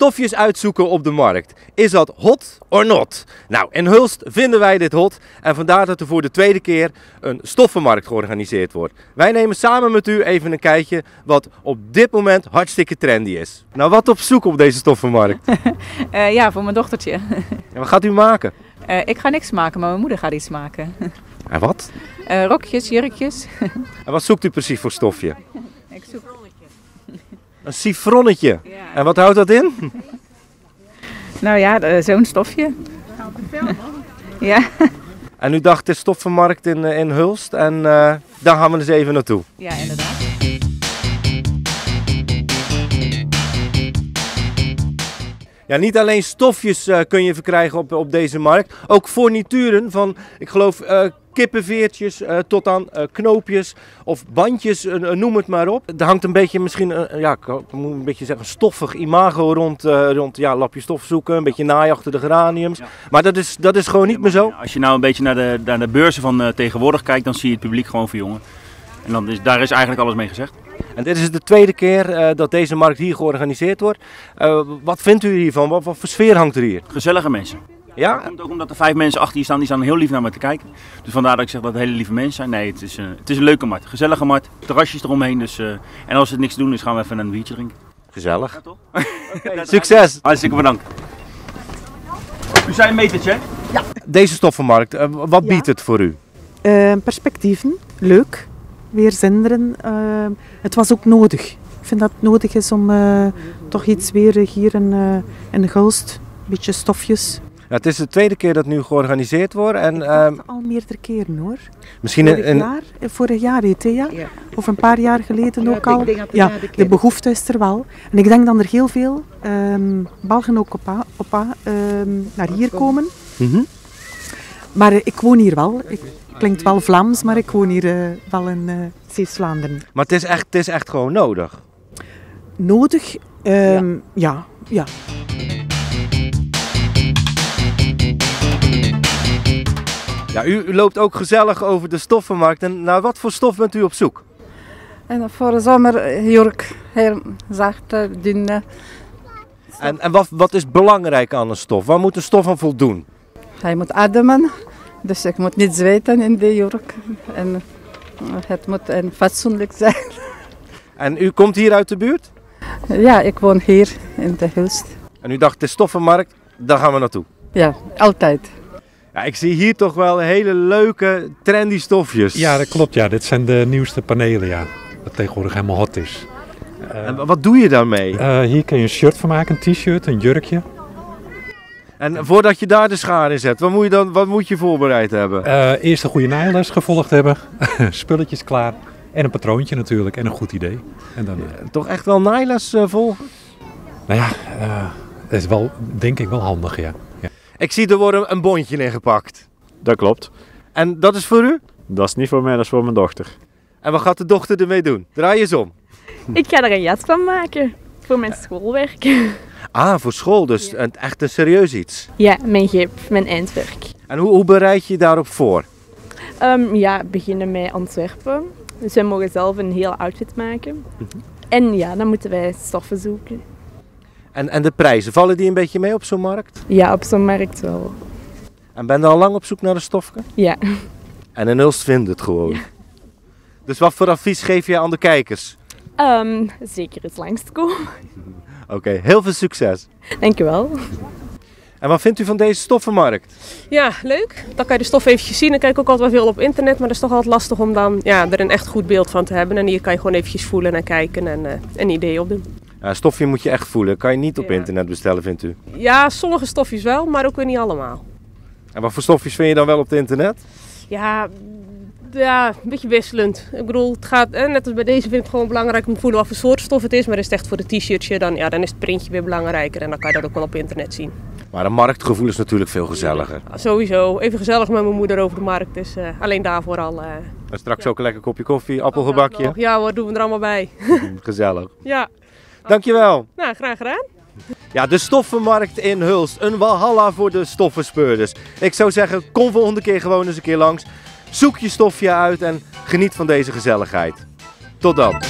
Stofjes uitzoeken op de markt. Is dat hot or not? Nou, in Hulst vinden wij dit hot. En vandaar dat er voor de tweede keer een stoffenmarkt georganiseerd wordt. Wij nemen samen met u even een kijkje wat op dit moment hartstikke trendy is. Nou, wat op zoek op deze stoffenmarkt? Uh, ja, voor mijn dochtertje. En wat gaat u maken? Uh, ik ga niks maken, maar mijn moeder gaat iets maken. En wat? Uh, rokjes, jurkjes. En wat zoekt u precies voor stofje? ik zoek... Een sifronnetje. Ja. En wat houdt dat in? Nou ja, zo'n stofje. Ja. En u dacht de stoffenmarkt in, eh, in Hulst en uh, daar gaan we eens even naartoe. Ja, inderdaad. Ja, niet alleen stofjes uh, kun je verkrijgen op, op deze markt, ook fornituren van, ik geloof, uh, kippenveertjes uh, tot aan knoopjes of bandjes, noem het maar op. Er hangt een beetje misschien, ja, ik moet een beetje zeggen, stoffig imago rond, rond ja, lapje stof zoeken, een beetje naai achter de geraniums. Ja. Maar dat is, dat is gewoon niet meer zo. Als je nou een beetje naar de, naar de beurzen van tegenwoordig kijkt, dan zie je het publiek gewoon verjongen. En dan is, daar is eigenlijk alles mee gezegd. En dit is de tweede keer uh, dat deze markt hier georganiseerd wordt. Uh, wat vindt u hiervan? Wat, wat voor sfeer hangt er hier? Gezellige mensen. Ja? Dat komt ook omdat er vijf mensen achter je staan, die staan heel lief naar me te kijken. Dus vandaar dat ik zeg dat het hele lieve mensen zijn. Nee, het is, uh, het is een leuke markt. Gezellige markt, terrasjes eromheen. Dus, en als het niks te doen is, gaan we even een biertje drinken. Gezellig. Ja, toch? okay, Succes! Hartstikke bedankt. U zei een metertje, hè? Ja. Deze stoffenmarkt, wat biedt ja. het voor u? perspectieven, leuk weer zinderen. Uh, het was ook nodig. Ik vind dat het nodig is om uh, toch iets weer hier in, uh, in Gulst, een beetje stofjes. Ja, het is de tweede keer dat nu georganiseerd wordt. En, uh, al meerdere keren hoor. Misschien vorig, een, jaar, vorig jaar heet ja? ja. Of een paar jaar geleden ja, ook al. Ja, de, de behoefte is er wel. En ik denk dat er heel veel um, Belgen ook op, op um, naar hier komen. Mm -hmm. Maar ik woon hier wel. Ik, klinkt wel Vlaams, maar ik woon hier uh, wel in uh, Zeeuws-Vlaanderen. Maar het is, echt, het is echt gewoon nodig? Nodig? Um, ja. ja. ja. Ja, u, u, loopt ook gezellig over de stoffenmarkt. En naar wat voor stof bent u op zoek? En voor de zomer jurk, heel zachte, dunne. En, en wat, wat is belangrijk aan een stof? Waar moet een stof aan voldoen? Hij moet ademen, dus ik moet niet zweten in de jurk. En het moet een fatsoenlijk zijn. En u komt hier uit de buurt? Ja, ik woon hier in de Hulst. En u dacht, de stoffenmarkt, daar gaan we naartoe? Ja, altijd. Ja, ik zie hier toch wel hele leuke, trendy stofjes. Ja, dat klopt. Ja. Dit zijn de nieuwste panelen, ja. Wat tegenwoordig helemaal hot is. Uh, en wat doe je daarmee? Uh, hier kun je een shirt van maken, een t-shirt, een jurkje. En voordat je daar de schaar in zet, wat moet je, dan, wat moet je voorbereid hebben? Uh, eerst een goede naailes gevolgd hebben, spulletjes klaar en een patroontje natuurlijk en een goed idee. En dan, ja, toch echt wel naailes volgen? Nou ja, dat is wel, denk ik wel handig, ja. Ik zie er worden een bondje in gepakt. Dat klopt. En dat is voor u? Dat is niet voor mij, dat is voor mijn dochter. En wat gaat de dochter ermee doen? Draai eens om. Ik ga er een jas van maken voor mijn schoolwerk. Ah, voor school, dus een, echt een serieus iets. Ja, mijn GIP, mijn eindwerk. En hoe, hoe bereid je je daarop voor? Um, ja, beginnen met Antwerpen. Dus wij mogen zelf een heel outfit maken. Mm -hmm. En ja, dan moeten wij stoffen zoeken. En, en de prijzen, vallen die een beetje mee op zo'n markt? Ja, op zo'n markt wel. En ben je al lang op zoek naar een stofje? Ja. En in Ulst vindt het gewoon? Ja. Dus wat voor advies geef je aan de kijkers? Um, zeker eens langs te komen. Oké, okay, heel veel succes. Dankjewel. En wat vindt u van deze stoffenmarkt? Ja, leuk. Dan kan je de stof eventjes zien. Dan kijk ik ook altijd wel veel op internet, maar dat is toch altijd lastig om dan ja, er een echt goed beeld van te hebben. En hier kan je gewoon eventjes voelen en kijken en uh, een idee opdoen. Ja, stofje moet je echt voelen. Kan je niet op ja. internet bestellen, vindt u? Ja, sommige stofjes wel, maar ook weer niet allemaal. En wat voor stofjes vind je dan wel op het internet? Ja, ja, een beetje wisselend. Ik bedoel, het gaat, net als bij deze vind ik het gewoon belangrijk om te voelen wat voor soort stof het is. Maar is het echt voor het t-shirtje, dan, ja, dan is het printje weer belangrijker. En dan kan je dat ook wel op internet zien. Maar een marktgevoel is natuurlijk veel gezelliger. Ja, sowieso. Even gezellig met mijn moeder over de markt. Dus uh, alleen daarvoor al. Uh, en straks ja. ook een lekker kopje koffie, appelgebakje. Ja wat doen we er allemaal bij. Gezellig. Ja. Dankjewel. Nou, graag gedaan. Ja, de stoffenmarkt in Hulst. Een walhalla voor de stoffenspeurders. Ik zou zeggen, kom volgende keer gewoon eens een keer langs. Zoek je stofje uit en geniet van deze gezelligheid. Tot dan.